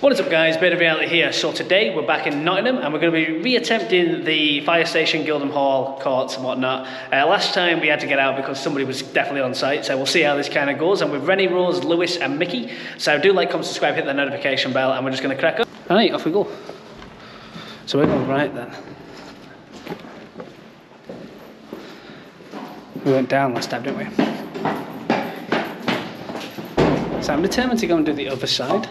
What is up guys, of Reality here. So today we're back in Nottingham and we're going to be re-attempting the fire station, Guild Hall, courts and whatnot. Uh, last time we had to get out because somebody was definitely on site, so we'll see how this kind of goes. And with Rennie, Rose, Lewis and Mickey. So do like, comment, subscribe, hit the notification bell and we're just going to crack up. Alright, off we go. So we're going right then. We went down last time, didn't we? So I'm determined to go and do the other side.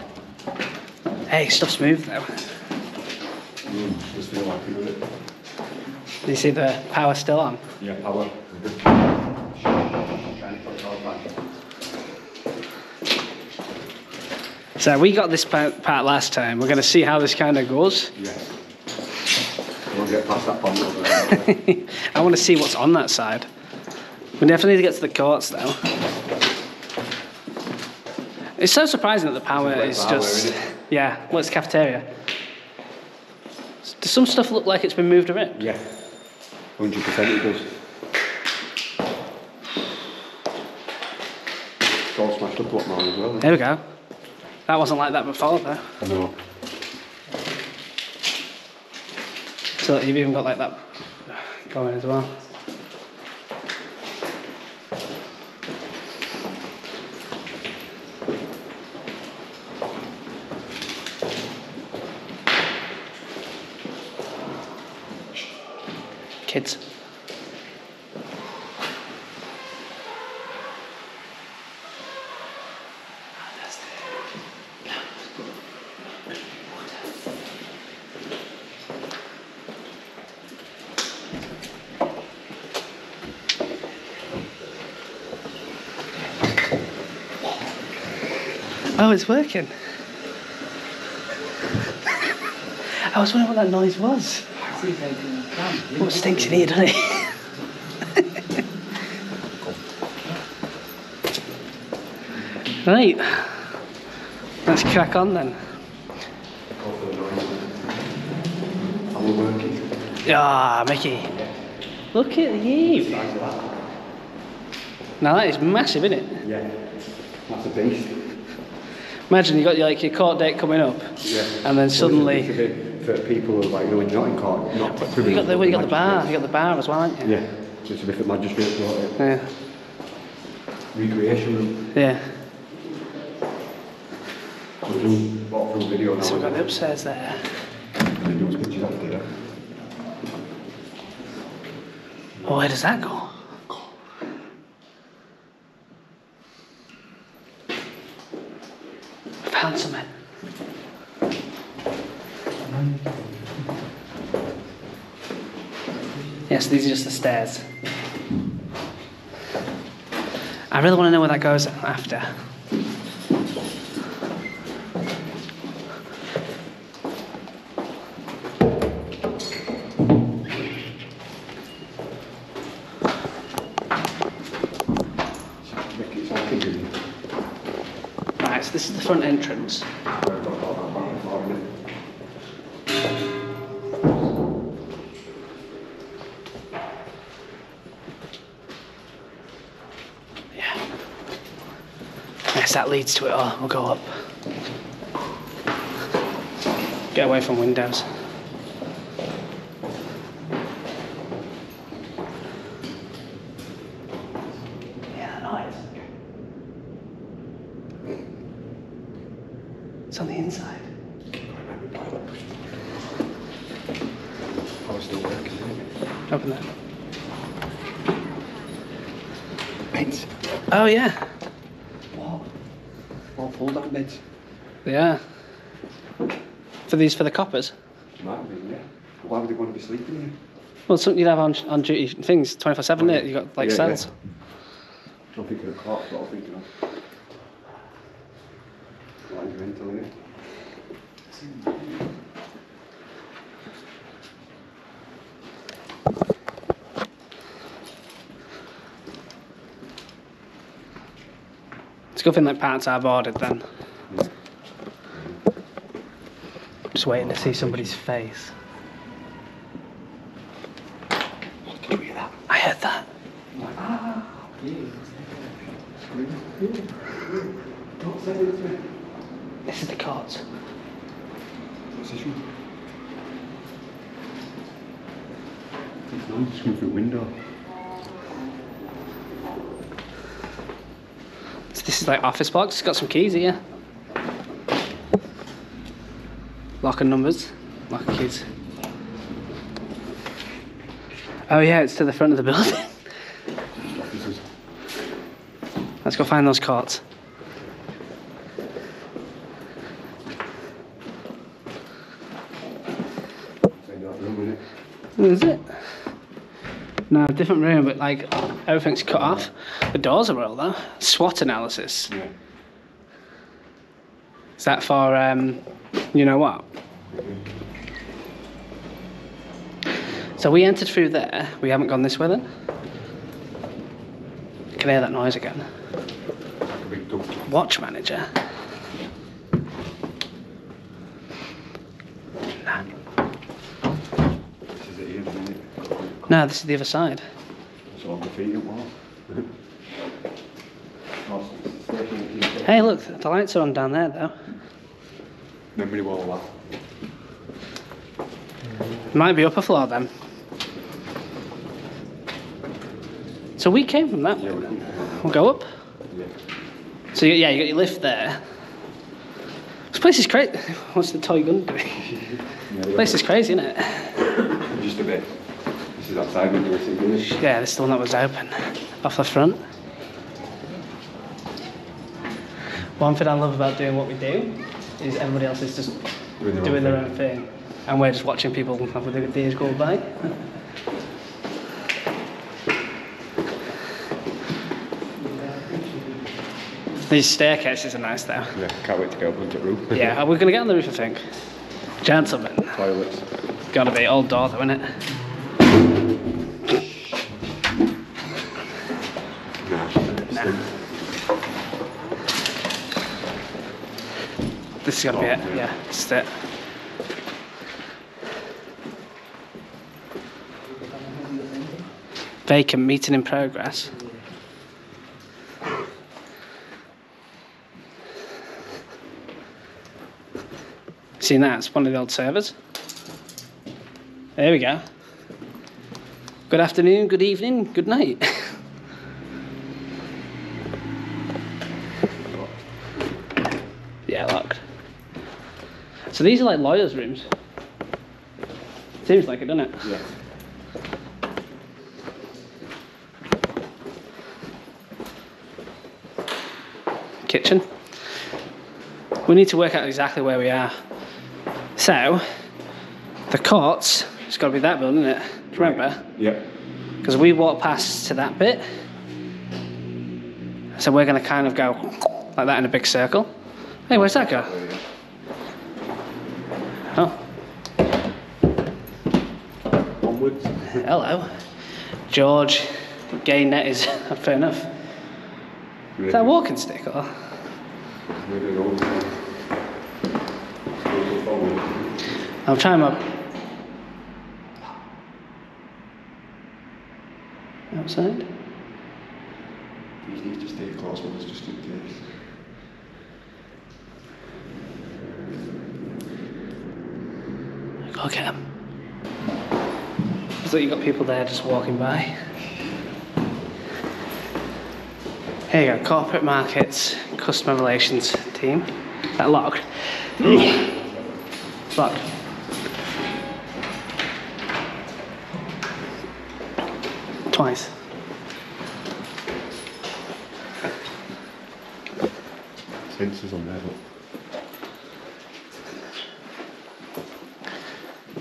Hey, stuff's moved now. Mm, just feel happy with it. Do you see the power still on? Yeah, power. So we got this part, part last time. We're going to see how this kind of goes. Yeah. We'll get past that pond over there. I want to see what's on that side. We definitely need to get to the courts though. It's so surprising that the power is great power, just isn't it? Yeah. Well, it's cafeteria. Does some stuff look like it's been moved around? yeah. 100% it does. It's all smashed up a lot more as well. There we go. That wasn't like that before though. I know. So you've even got like that going as well. Kids. Oh, it's working. I was wondering what that noise was. Oh, it stinks in here, doesn't it? right. Let's crack on then. Go for the noise. Are we working? Ah, Mickey. Look at you. Size of that? Now that is massive, isn't it? Yeah. That's a beast. Imagine you got your, like your court date coming up, Yeah. and then suddenly It's a bit for people who are like, know, not in court, not you got the well, you got the bar, you got the bar as well, haven't you? Yeah. Just a bit magistrate brought it. Yeah. Recreation room. Yeah. So we'll do walk through video now. So we've got the upstairs there. And those pictures after that. Oh, where does that go? Found something. These are just the stairs. I really want to know where that goes after. Right, so this is the front entrance. Yes, that leads to it all. We'll go up. Get away from windows. Yeah, nice. It's on the inside. Power's still working, isn't it? Open that. Beds. Oh yeah. What? All pulled down beds. Yeah. For these for the coppers. Might be, yeah. Why would they want to be sleeping here? Well, something you'd have on on duty things twenty four seven. Oh, it you got like Yeah, cells. yeah. I'm thinking of court, what I'm thinking of. Like rental, innit? It's a good thing that parts are boarded then. Yeah. Just waiting to see somebody's face. I heard that. This is the court. What's this one? It's just through the window. So this is like office box. It's got some keys here. Lock and numbers. And keys. Oh yeah, it's to the front of the building. Let's go find those carts. find out room, innit? Is it? No, different room, but like everything's cut off. The doors are all though. SWOT analysis. Yeah. Is that for um, you know what? So we entered through there. We haven't gone this way then. Can hear that noise again. Like a big duck. Watch manager. Nah. This is it here, isn't it? No, this is the other side. It's all graffiti wall. It's the station at King's Cross. Hey, look, the lights are on down there though. Memory wall. Might be upper floor then. So we came from that way. We then. can. We'll go up. So you- yeah, you got your lift there. This place is crazy. What's the toy gun doing? yeah This place is crazy, isn't it? Just a bit. This is outside when you were sitting. Yeah, this is the one that was open off the front. One thing I love about doing what we do is everybody else is just Doing their doing own their thing. own thing, and we're just watching people have their days go by. These staircases are nice though. Yeah, can't wait to go up onto the roof. Yeah, we're gonna get on the roof, I think. Gentlemen, Toilets. gotta be old door though, innit? Nah. This is gonna be it. Yeah, this is it. Vacant meeting in progress. Seen that? It's one of the old servers. There we go. Good afternoon, good evening, good night. yeah, locked. So these are like lawyers' rooms. Seems like it, doesn't it? Yeah. Kitchen. We need to work out exactly where we are. So, the courts, it's got to be that building, isn't it? Do you remember? Yeah. Because we walk past to that bit. So we're going to kind of go like that in a big circle. Hey, where's that go? Oh, Onwards. hello. George, gay net is fair enough. Is that a walking stick or? Maybe go forward. I'm trying my. Outside? You need to stay close with us just in case. Go get 'em. So you got people there just walking by. Here you go, corporate markets, customer relations team. That locked. Locked. Twice. Sensors on there, look.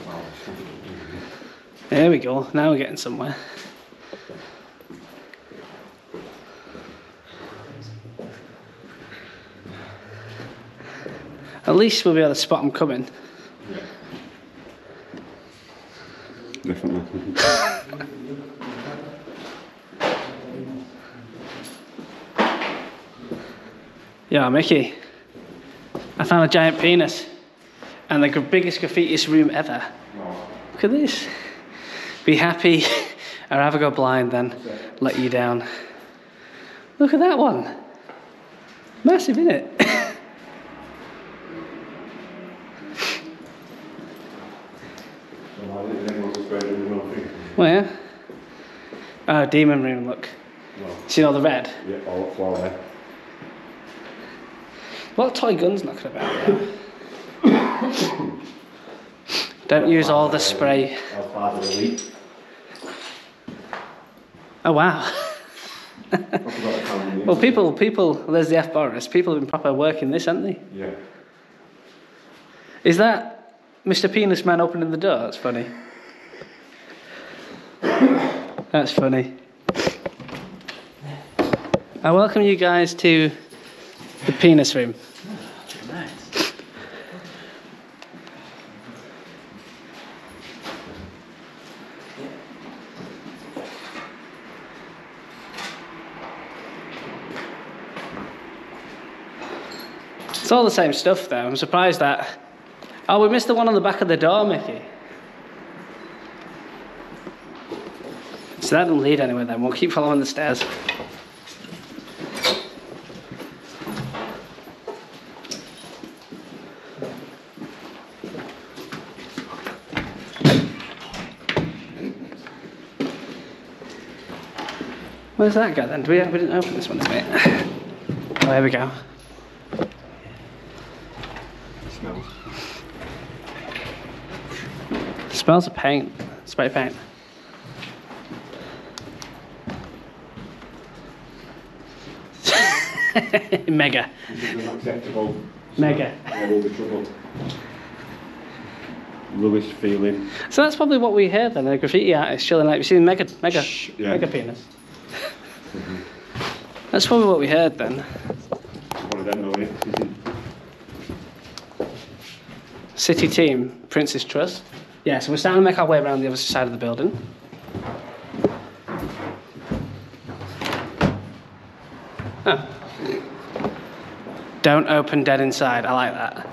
Wow, it's something. There we go. Now we're getting somewhere. At least we'll be able to spot them coming. Definitely. Yeah, Mickey. I found a giant penis. And the biggest graffitiest room ever. Look at this. Be happy or have a go blind then. Let you down. Look at that one. Massive, isn't it? So like, everyone's afraid of the wrong thing. Well, yeah. Oh, demon room, look. Well, See all the red? yeah, all up floor there. A lot of toy guns knocking about. Don't use all the spray. Oh, wow. I forgot the camera. Well, people, people, there's the F. Boris. People have been proper working this, haven't they? Yeah. Is that Mr. Penis Man opening the door? That's funny. That's funny. I welcome you guys to the penis room. It's all the same stuff, though. I'm surprised that. Oh, we missed the one on the back of the door, Mickey. So that doesn't lead anywhere then. We'll keep following the stairs. Where's that go then? Do we, we didn't open this one, did we? Oh, there we go. Smells. Smells of paint. Spray paint. Mega. This is unacceptable. Mega. Will be trouble. Rubbish feeling. So that's probably what we heard then, a graffiti artist chilling like, you seen mega, mega, Shh, yeah. mega penis. Mm-hmm. That's probably what we heard then. One of them, though? City team, Prince's Trust. Yeah, so we're starting to make our way around the other side of the building. Oh. Don't open dead inside. I like that.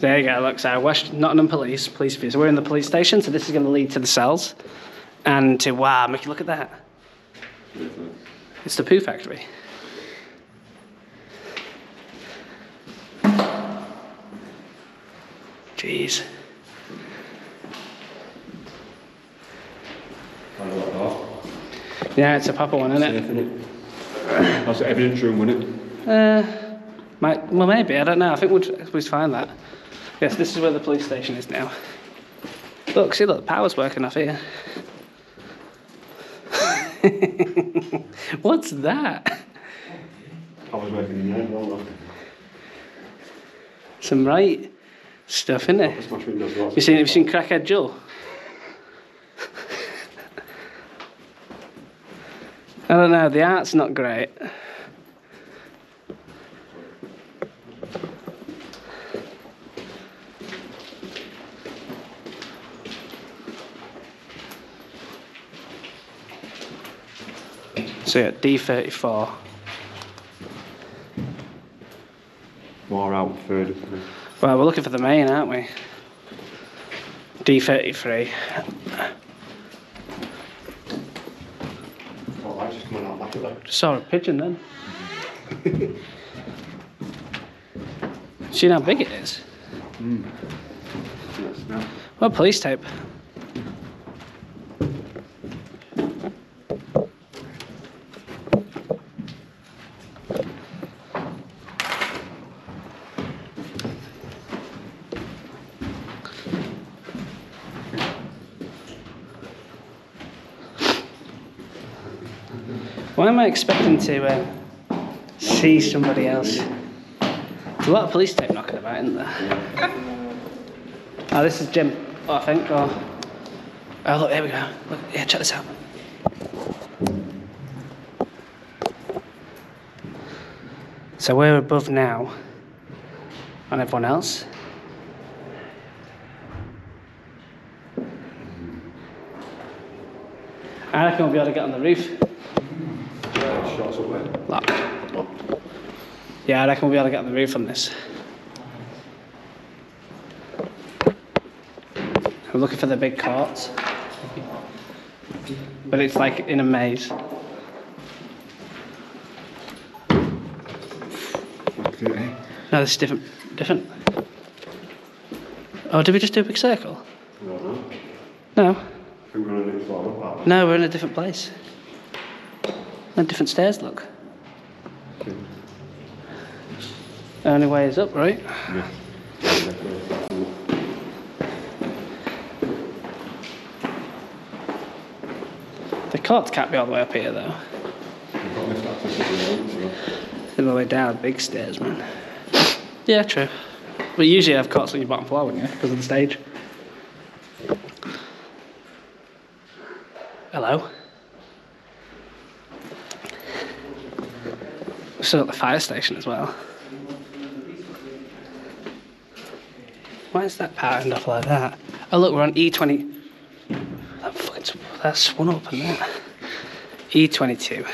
There you go. Look, so West Nottingham Police, police view. So we're in the police station. So this is going to lead to the cells, and to wow, Mickey, look at that. It's the poo factory. Jeez. Kind of like that. Yeah, it's a proper one, isn't it? That's the evidence room, wasn't it? Uh, might, well, maybe. I don't know. I think we'll, we'll find that. Yes, this is where the police station is now. Look, see, look, the power's working off here. What's that? I was working in there, well. Some right stuff, isn't it? You seen, have you seen Crackhead Joe? I don't know, the art's not great. So yeah, D34. More out further. Well, we're looking for the main, aren't we? D33. Oh, lights just coming Saw a pigeon then. See how big it is? Yes, now. Well, police tape. Why am I expecting to uh, see somebody else? There's a lot of police tape knocking about, isn't there? Oh, this is Jim, I think. Oh, look, here we go. Look, yeah, check this out. So we're above now on everyone else. I reckon we'll be able to get on the roof. Yeah, shots up there. Lock. Yeah, I reckon we'll be able to get on the roof on this. I'm looking for the big courts. But it's like in a maze. No, this is different. Different. Oh, did we just do a big circle? No, no. No. I think we're on the next floor apart. No, we're in a different place. No different stairs, look. Okay. Only way is up, right? Yeah. The courts can't be all the way up here, though. All the way down, big stairs, man. Yeah, true. But usually have courts on your bottom floor, wouldn't you? Because of the stage. Hello? Still at the fire station as well. Is that patterned off like that? Oh look, we're on E20. That fucking, that's one up and that. E22.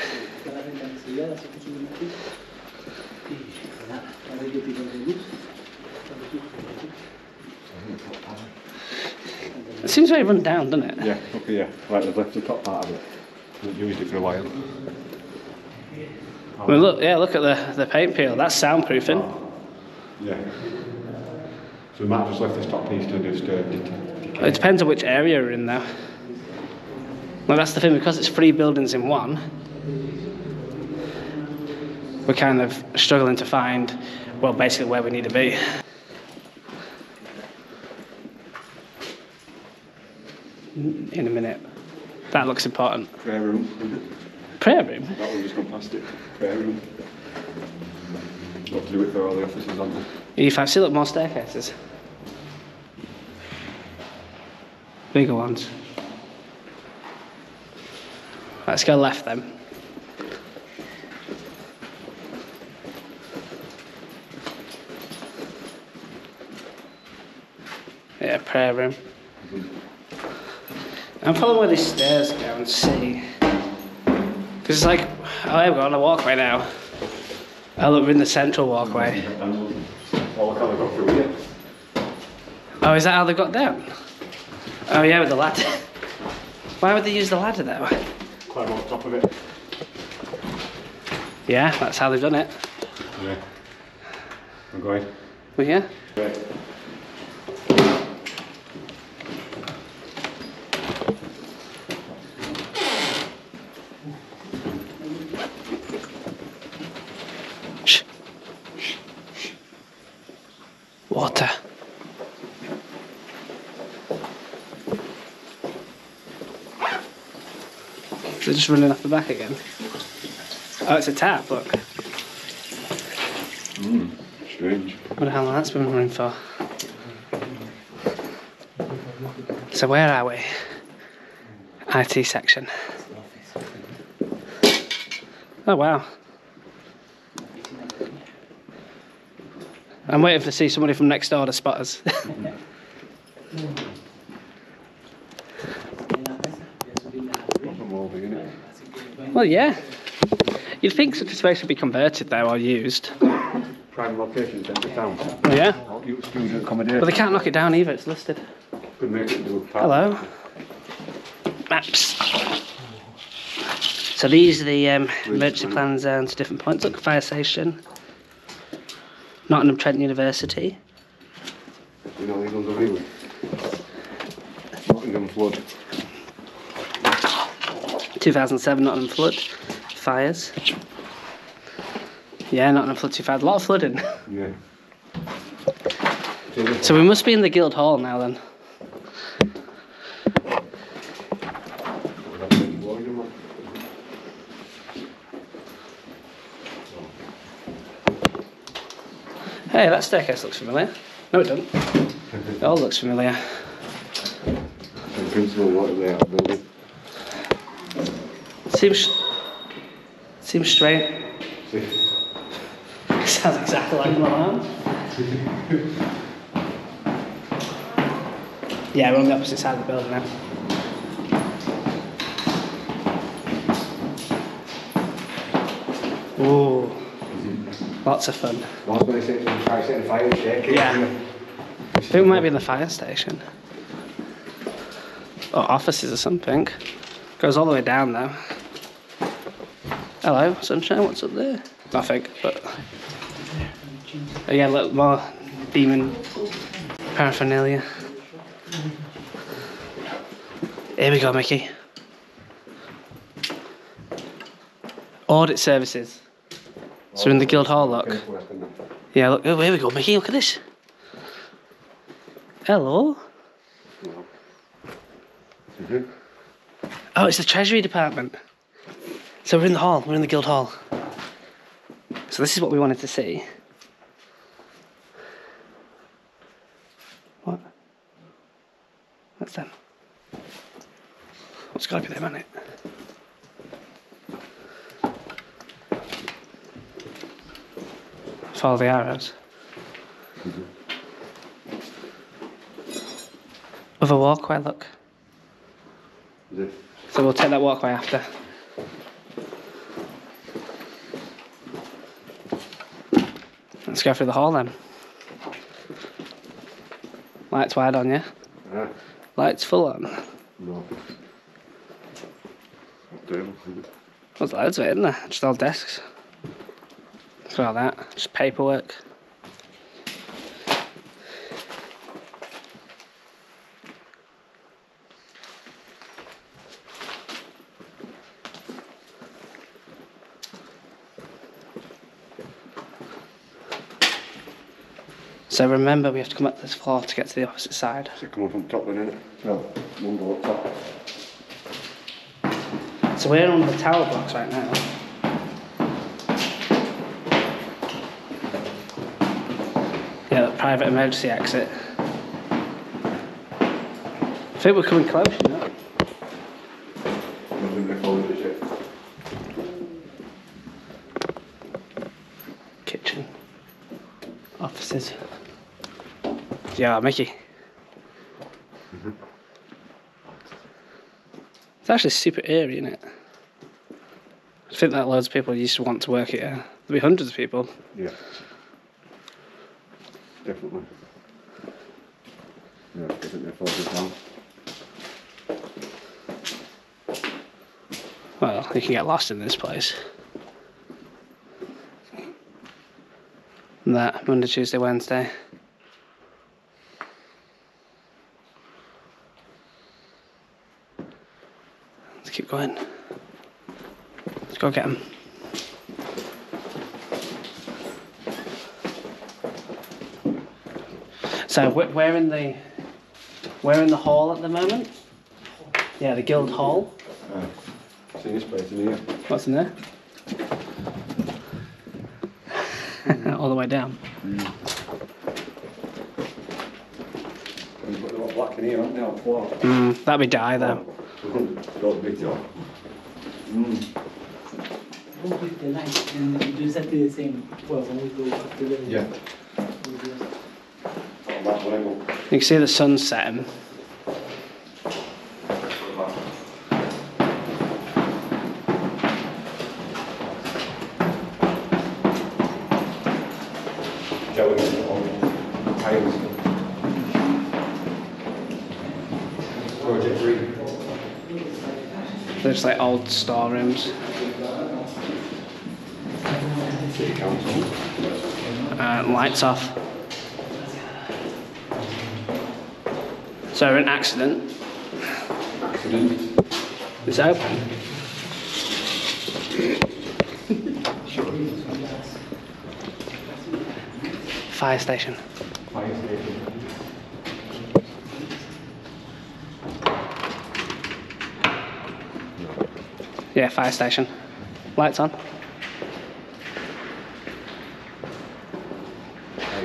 It seems very run down, doesn't it? Yeah, okay, yeah. Right, they've left the top part of it. They've used it for a while. I mean, look, yeah, look at the, the paint peel. That's soundproofing. Yeah. So we might have just left this top piece to just uh, decay. It depends on which area you're in, though. Well, that's the thing, because it's three buildings in one, we're kind of struggling to find, well, basically where we need to be. In a minute. That looks important. Prayer room. Prayer room? that one just gone past it. Prayer room. Got to do it for all the offices, haven't they? E5, see, look, more staircases. Bigger ones. Let's go left then. Yeah, prayer room. I'm following where these stairs go and see. Because it's like, oh, yeah, we're on a walkway now. Oh, look, we're in the central walkway. Oh, how they got through here. Oh, is that how they got down? Oh yeah, with the ladder. Why would they use the ladder though? Climb on top of it. Yeah, that's how they've done it. Yeah. I'm going. Well, yeah. Right. Shh. Water. Is it just running off the back again? Oh, it's a tap, look. Hmm, strange. What the hell that's been running for? So where are we? IT section. Oh wow. I'm waiting to see somebody from next door to spot us. Bottom wall, isn't it? well, yeah. You'd think such a space would be converted though or used. Prime location, centre town. Oh, yeah. Student accommodation. But they can't knock it down either, it's listed. Could make it a park. Hello. Maps. So these are the um, emergency plan zones to different points. Look, fire station. Nottingham Trent University. You know, ones are really. Nottingham flood. 2007 Nottingham flood. Fires. Yeah, Nottingham flood 2000. A lot of flooding. Yeah. So we must be in the Guild Hall now then. Hey, that staircase looks familiar. No, it doesn't. It all looks familiar. In principle, what are they out building? Seems seems straight. Sounds exactly like Milan. yeah, we're on the opposite side of the building now. Ooh, lots of fun. I was going to say, try setting fire and shake it. Yeah. We might be in the fire station. Or offices or something. Goes all the way down though. Hello, sunshine, what's up there? Nothing, but. Oh, yeah, a little more demon paraphernalia. Here we go, Mickey. Audit services. So we're in the Guild Hall, look. Yeah, look. Oh, here we go, Mickey. Look at this. Hello. Oh, it's the Treasury Department. So we're in the hall. We're in the Guild Hall. So this is what we wanted to see. What? What's them? What's got to be them, hasn't it? Follow the arrows. With a walkway, look. So we'll take that walkway after. Let's go through the hall then. Lights wide on, yeah? Yeah. Lights full on. No. There's loads of it, isn't there? Just all desks. Look at all that. Just paperwork. So remember, we have to come up this floor to get to the opposite side. So come on from top then, innit? No, one go up top. So we're on the tower blocks right now. Yeah, the private emergency exit. I think we're coming close, you know. Nothing they followed it yet. Kitchen. Offices. Yeah, Mickey. Mm-hmm. It's actually super airy, isn't it? I think that loads of people used to want to work here. There'll be hundreds of people. Yeah. Definitely. Yeah, I think they followed it down. Well, you can get lost in this place. That Monday, Tuesday, Wednesday. Let's keep going. Let's go get him. So we're we're in the we're in the hall at the moment. Yeah, the guild hall. Uh, see this place in here? What's in there? All the way down. We've got black in here, haven't they, on floor? Mm, that'd be die though. Got the big job. Mm. We'll You can see the sun setting. Just like old storerooms. Uh, lights off. So an accident. Accident. It's open. Fire station. Fire station. Yeah, fire station. Lights on.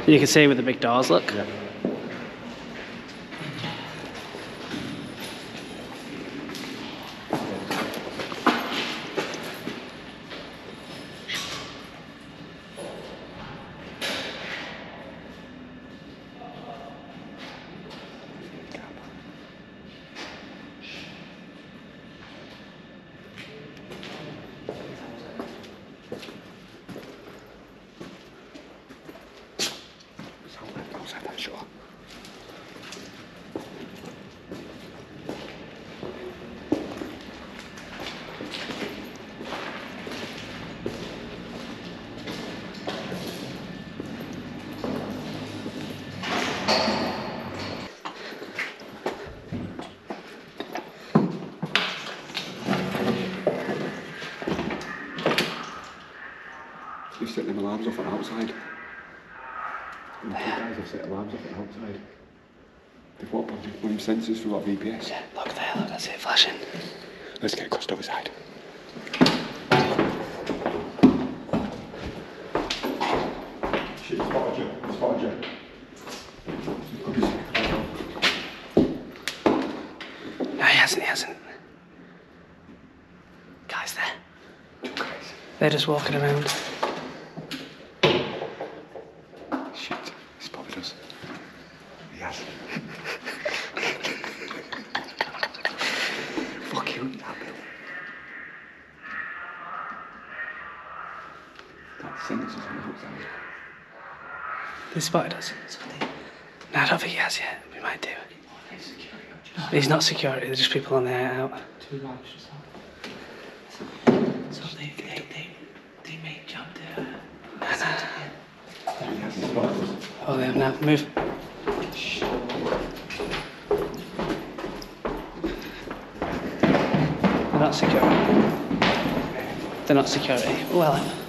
You can see with the big doors, look. Yeah. Sound left outside that shore. They've set them alarms off on outside. And the two guys have set alarms off on outside. They've what? One of sensors for what VPS. Yeah, look there, look, that's it flashing. Let's get across the other side. Shit, spotted you. Spotted you. No, he hasn't, he hasn't. Guys there. They're just walking around. Shit, he spotted us. He has. Fuck you, that Bill. That sentence is on the outside. They spotted us. No, I don't think he has yet. We might do. He's not security, they're just people on the out. Two lads. So they, they, they, they may jump there. He hasn't spotted us. Oh, they have now. Move. They're not security. They're not security. Well,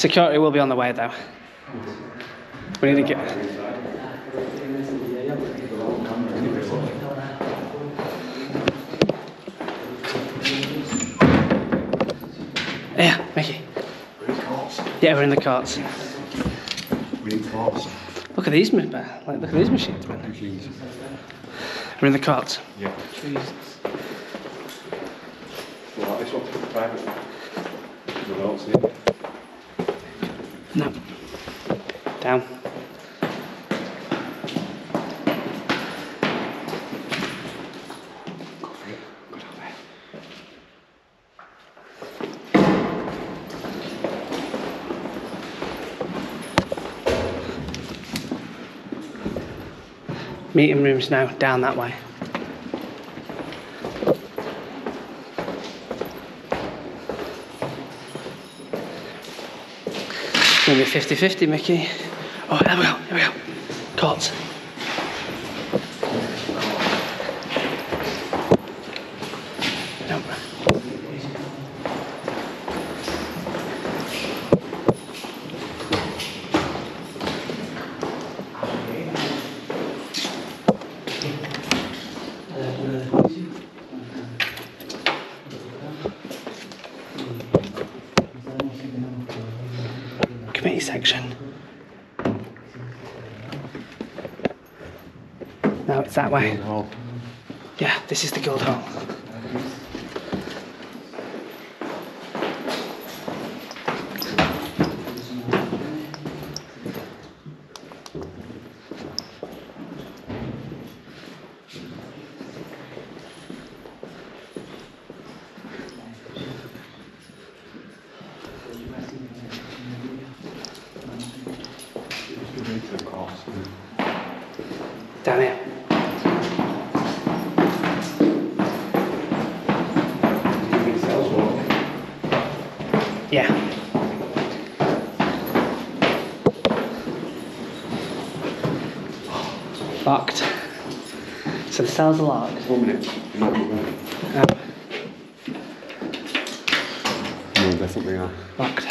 Security will be on the way though. We need to get. Yeah, Mickey. Yeah, we're in the carts. We. Look at these, like, look at these machines, man. We're in the carts. Yeah. Jesus. Well, this one's private. No. Down. Go for it. Go down there. Meeting rooms now, down that way. Maybe 50 50, Mickey. Oh, there we go, here we go. Cots. Nope. Committee section. No, it's that way. Yeah, this is the guild hall. Into the cars. Down here. Yeah. Locked. So the cells are locked. One minute. You're not moving. Um, No, definitely are. locked.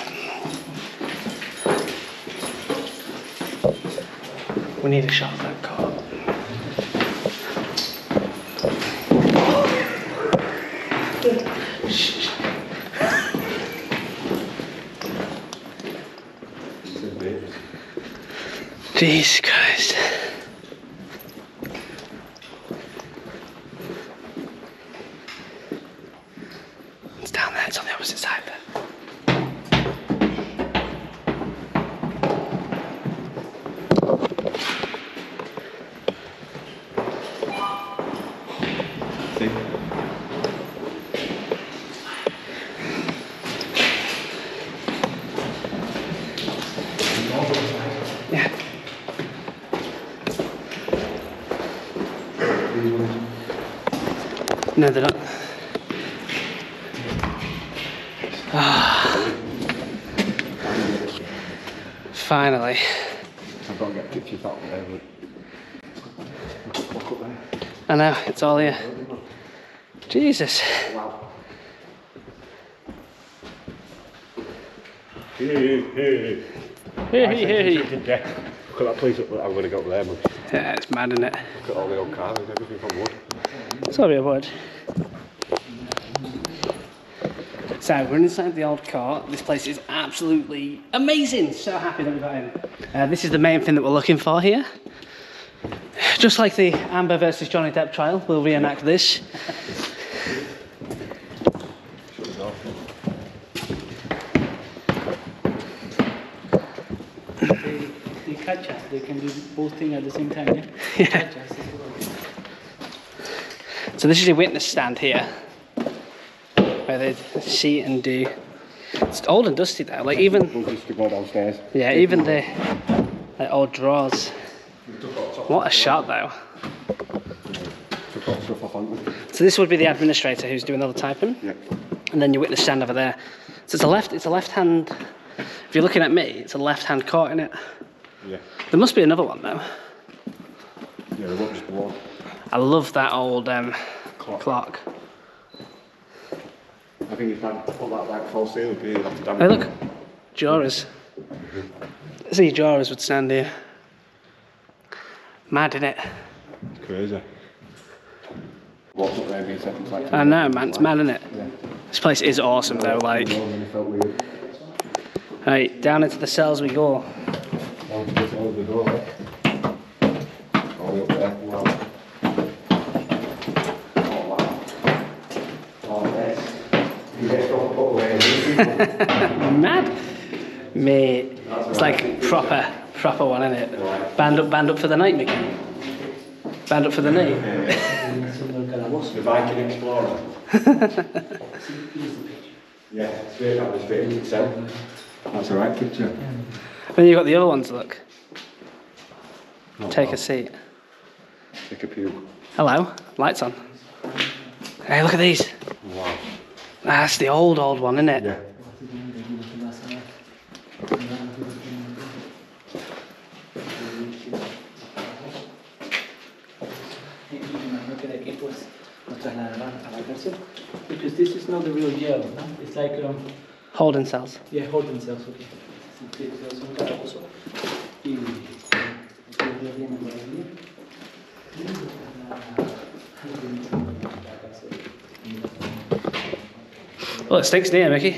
We need a shot of that car. Shh. This is babes. Jesus Christ. It's down there, it's on the opposite side there. See? Yeah. No, they're not. Ah. Finally. I've got to get pictures out there, but. Up there. I know, it's all here. Jesus. Wow. Hey, hey, hey. Look at that place up there. I'm going to go up there, man. Yeah, it's mad, isn't it? Look at all the old cars and everything from wood. It's all a wood. So we're inside the old car. This place is absolutely amazing. So happy that we got in. Uh, this is the main thing that we're looking for here. Just like the Amber versus Johnny Depp trial, we'll reenact this. They, they catch us. They can do both things at the same time. Yeah. Yeah. So this is your witness stand here, where they see and do. It's old and dusty though. Like even We'll just go downstairs. yeah, even the like old drawers. What a shot though. Took all stuff off, haven't we? So this would be the administrator who's doing all the typing, Yeah. and then your witness stand over there. So it's a left. It's a left hand. If you're looking at me, it's a left hand court in it. Yeah. There must be another one though. Yeah, we won't just. I love that old um, Clock. clock. I think if I put that like false seal up here, you'd have to damn Hey, look, jurors. See, jurors would stand here. Mad, innit? It's crazy. Walked up there being second like I know, man. It's mad, innit? Yeah. This place is awesome, though. Like, No, then it felt weird. right, down into the cells we go. To this over the door. All the way up there. Wow. Wow. Yes. You put away. Mad, mate. It's like proper, proper one, isn't it? Band up, band up for the night, Mickey. Band up for the night. The Viking Explorer. yeah, straight out the straight itself. That's the right picture. Then you've got the other ones. Look. Take a seat. Take a pew. Hello. Lights on. Hey, look at these. Wow. That's the old, old one, isn't it? Yeah. Because this is not the real jail, no? It's like, um, Holding cells. yeah, holding cells, okay. Well, it stinks in here, Mickey.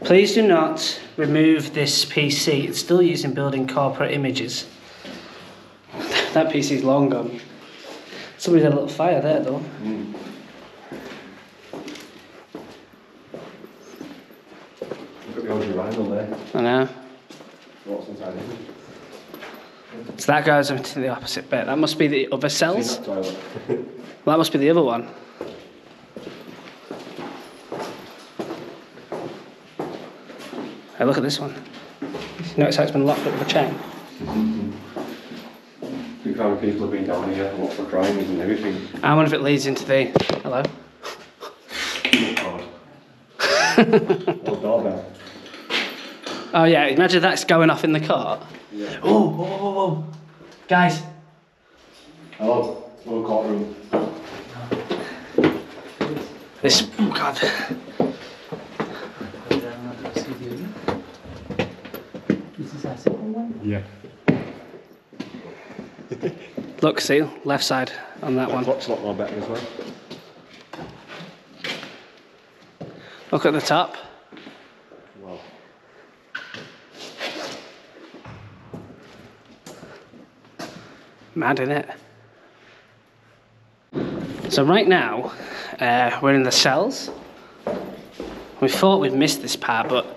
Please do not remove this PC. It's still used in building corporate images. that PC's long gone. Somebody's had a little fire there, though. Look old there. I know. What's inside it? So that goes into the opposite bit. That must be the other cells. That. Well, that must be the other one. Hey, look at this one. Notice how it's been locked up with a chain? Think how many people have been down here, what for crimes and everything. I wonder if it leads into the. Hello? Oh, God. Old doorbell. Oh, yeah, imagine that's going off in the cart. Yeah. Oh, whoa, whoa, whoa, whoa. Guys, Hello. Little courtroom. this. Oh, God. This is a second one? Yeah. Look, see, left side on that one. Clock's a lot more better as well. Look at the top. Wow. Mad, it So, right now, uh, we're in the cells. We thought we'd missed this part, but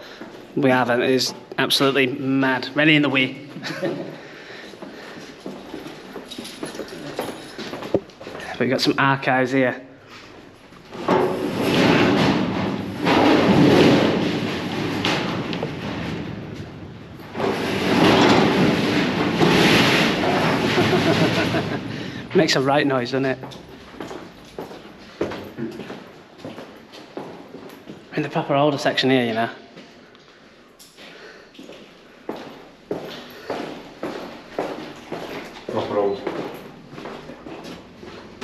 we haven't. It is absolutely mad. Ready in the wee. We've got some archives here. Makes a right noise, doesn't it? In the proper older section here, you know. Proper old.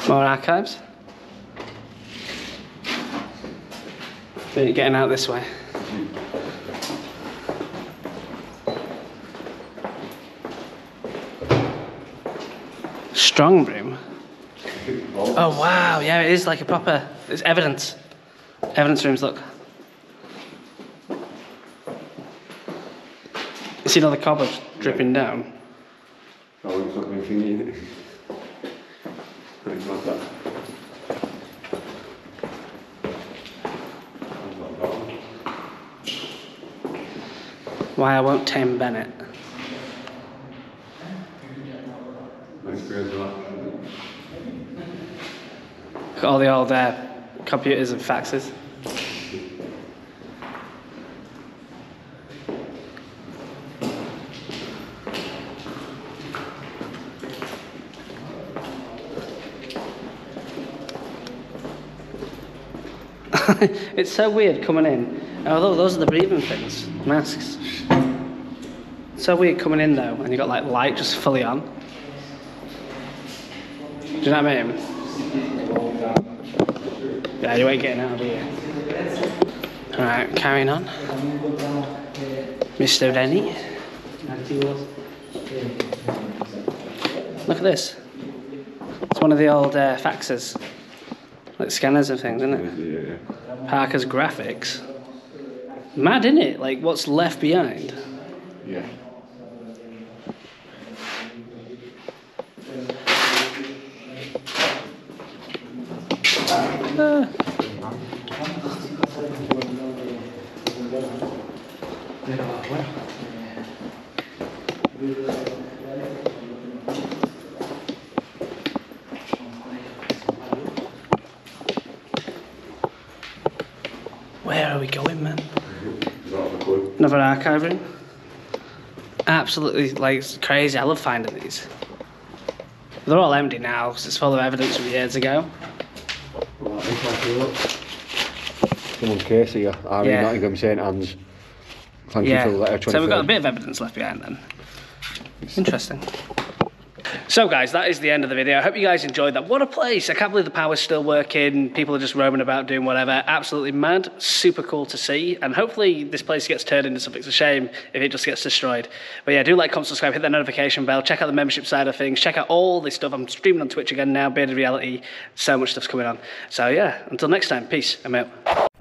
More archives. Getting out this way. Hmm. Strong room. Oh wow, yeah, it is like a proper. It's evidence. Evidence rooms. Look. You see all the cobwebs dripping down. Oh, it's not anything in. It's not that. Why I won't tame Bennett. Nice beers of that. All the old uh, computers and faxes. it's so weird coming in. Although those are the breathing things, masks. So weird coming in though, and you got like light just fully on. Do you know what I mean? Yeah, you ain't getting out of here. Alright, carrying on. Mr. Denny. Look at this. It's one of the old uh, faxes. Like scanners and things, isn't it? Yeah. Parker's graphics. Mad, isn't it? Like what's left behind. Yeah. Where are we going, man? Not a clue. Another archive room. Absolutely, like it's crazy. I love finding these. They're all empty now because it's full of evidence from years ago. Someone's case here. Ari Yeah. Nottingham, St Ann's. Thank yeah. you for the letter. So we've got a bit of evidence left behind then. Interesting. So, guys, that is the end of the video. I hope you guys enjoyed that. What a place! I can't believe the power's still working. People are just roaming about doing whatever. Absolutely mad. Super cool to see. And hopefully, this place gets turned into something. It's a shame if it just gets destroyed. But yeah, do like, comment, subscribe, hit that notification bell. Check out the membership side of things. Check out all this stuff. I'm streaming on Twitch again now. Bearded Reality. So much stuff's coming on. So yeah, until next time. Peace. I'm out.